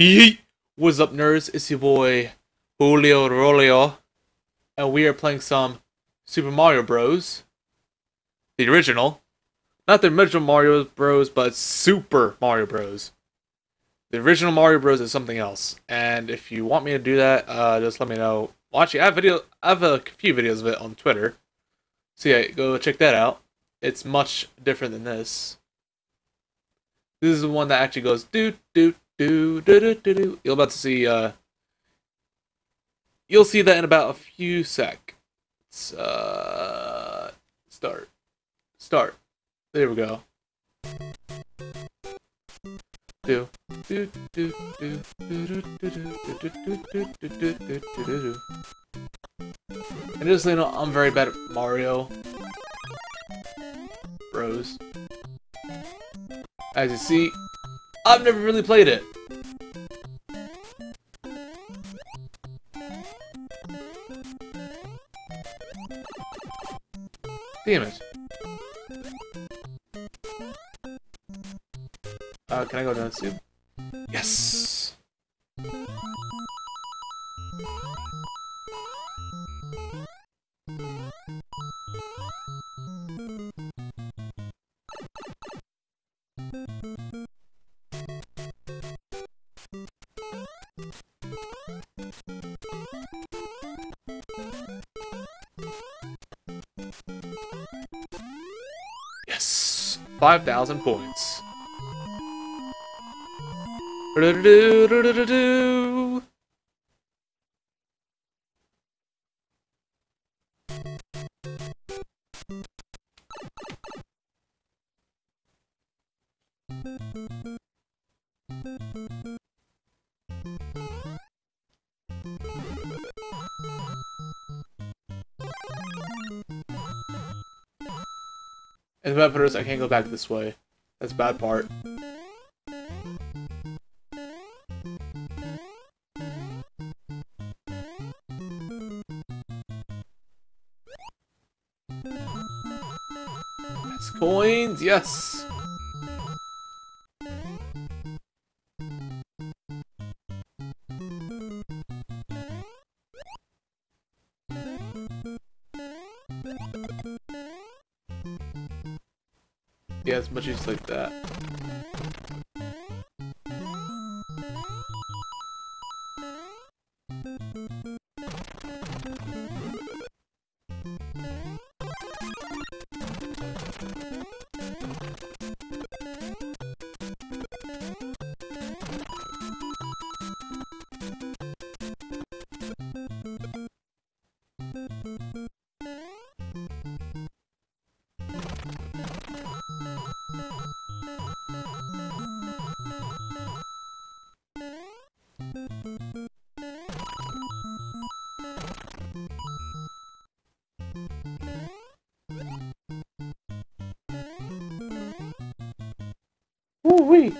Yeet! What's up, nerds? It's your boy Julio Rolio, and we are playing some Super Mario Bros. The original, not the original Mario Bros, but Super Mario Bros. The original Mario Bros is something else, and if you want me to do that, uh, just let me know. Well, actually, I have video, I have a few videos of it on Twitter, so yeah, go check that out. It's much different than this. This is the one that actually goes do do do do do do do. You're about to see. Uh, you'll see that in about a few seconds. Uh, start, start. There we go. Do do do do do do do do do do do do do do do And just so you know, I'm very bad at Mario Bros. As you see, I've never really played it. Damn it. Uh, can I go down soup? Yes! 5,000 points. I can't go back this way. That's bad part. Yes, coins, yes! Yeah, as much use like that. Ooh wee!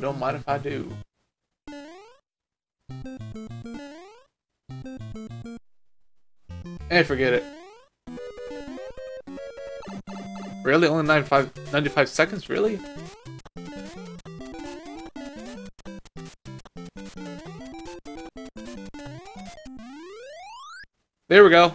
Don't mind if I do. Hey, forget it. Really? Only 95, 95 seconds? Really? There we go.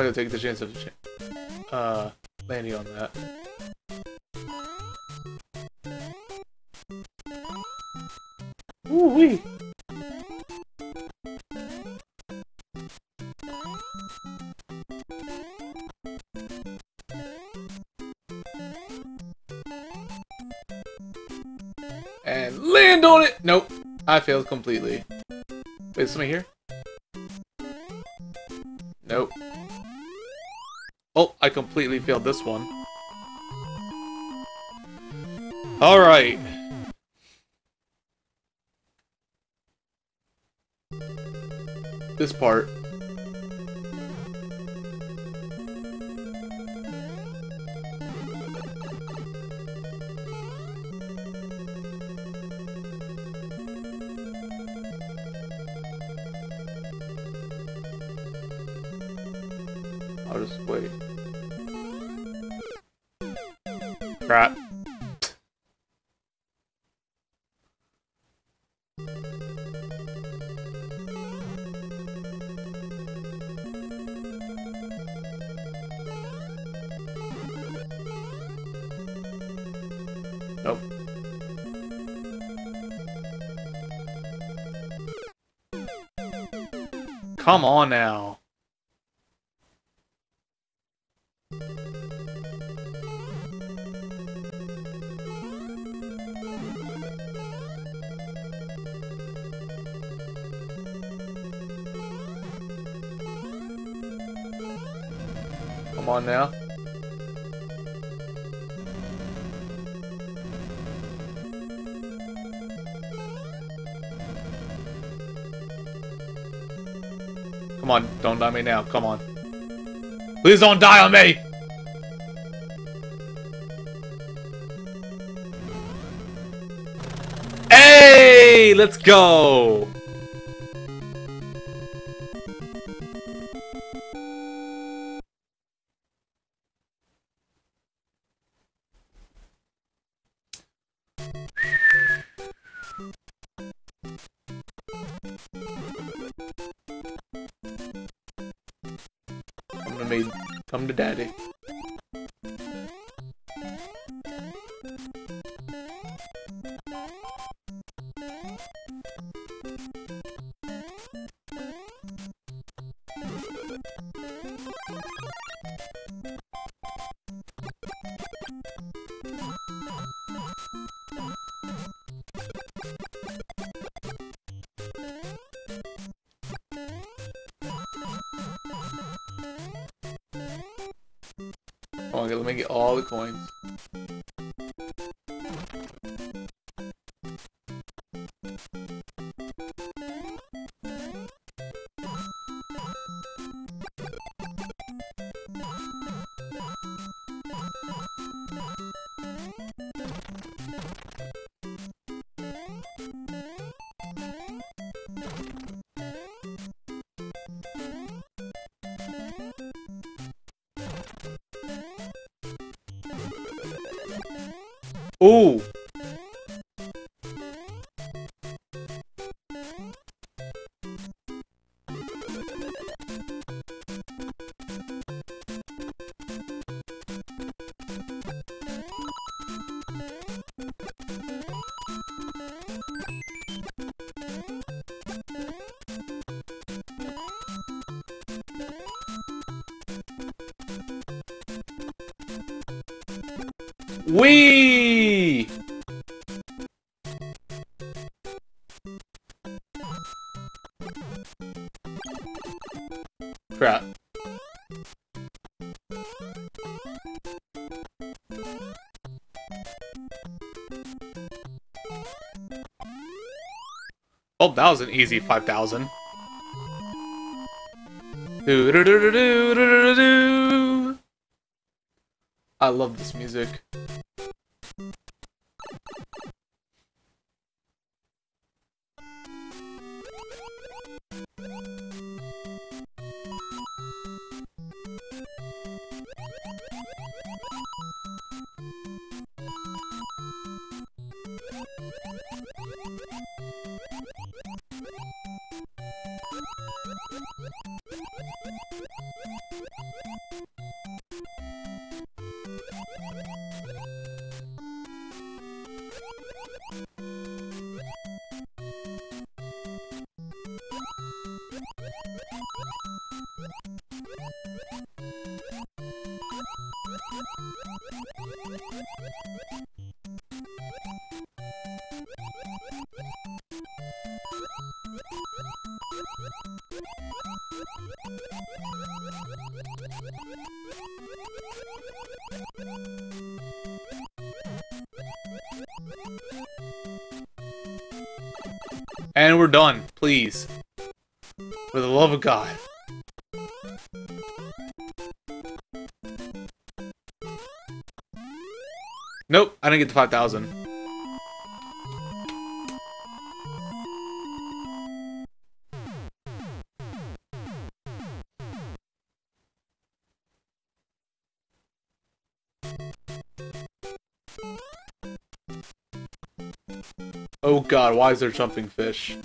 I'm gonna take the chance of uh landing on that. Ooh wee. And land on it! Nope. I failed completely. Wait, is somebody here? Oh, I completely failed this one. Alright. This part. I'll just wait. Crap. Come on now. Come on now. Come on, don't die me now. Come on. Please don't die on me! Hey! Let's go! Mm-hmm. Oh, okay, let me get all the coins. Ooh! Wee! Oh, that was an easy 5,000. Do do do do do do do do. I love this music. And we're done, please. For the love of God. Nope, I didn't get to 5,000. Oh god, why is there jumping fish?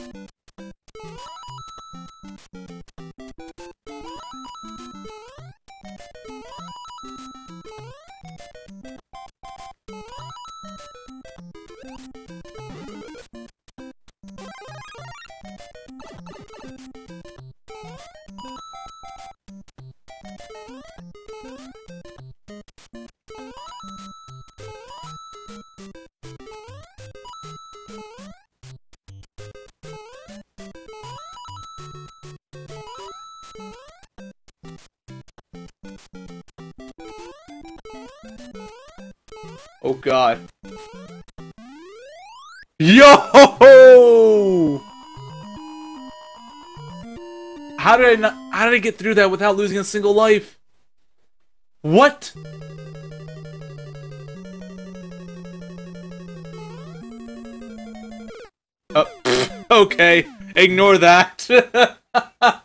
Oh god. Yo! How did I not, how did I get through that without losing a single life? What? Uh, okay, ignore that.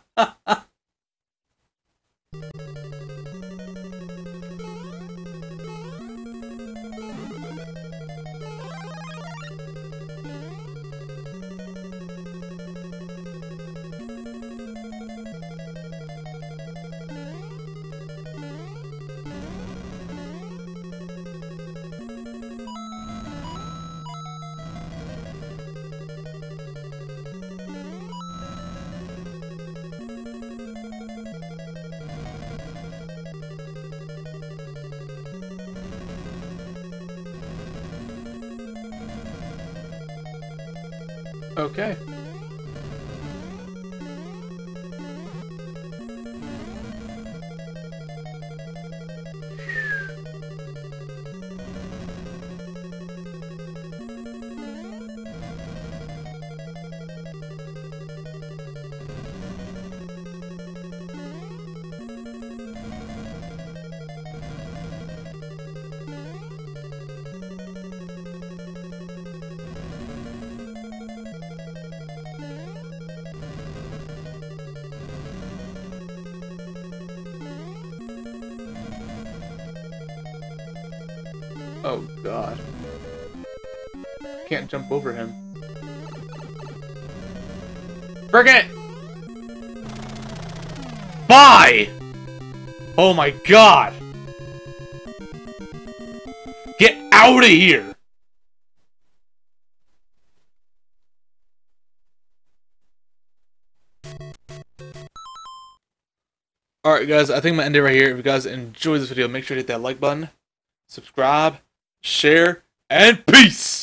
Okay. Oh god. Can't jump over him. It! Bye! Oh my god! Get out of here! Alright guys, I think I'm gonna end it right here. If you guys enjoyed this video, make sure to hit that like button, subscribe, share, and peace!